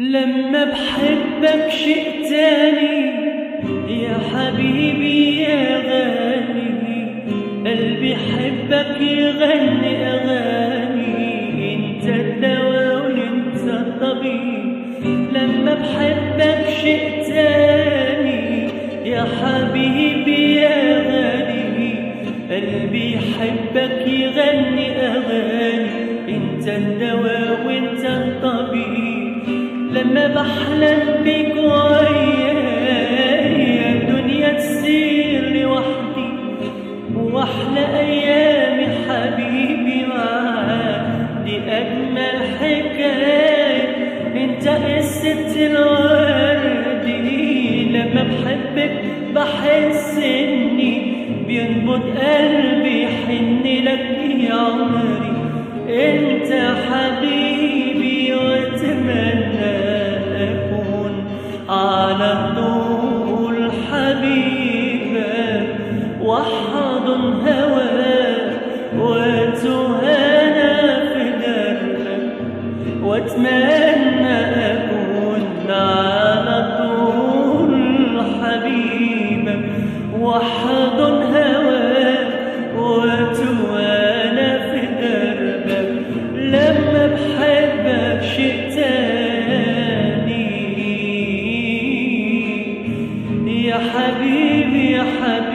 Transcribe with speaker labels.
Speaker 1: لما بحبك شيء تاني يا حبيبي يا غالي قلبي حبك يغني أغاني. إنت الدواء وانت الطبيب. لما بحبك شيء تاني يا حبيبي يا غالي قلبي يحبك يغني أغاني. إنت الدواء لما بحلم بيك الدنيا لوحدي وأحلى ايامي حبيبي معاك دي أجمل حكاية أنت قصه الورد لما بحبك بحس إني بينبض قلبي حن لك يا عمري. أنت حبيبي واحضن هواك وتهانى في دربك واتمنى أكون على يا حبيبي يا حبيبي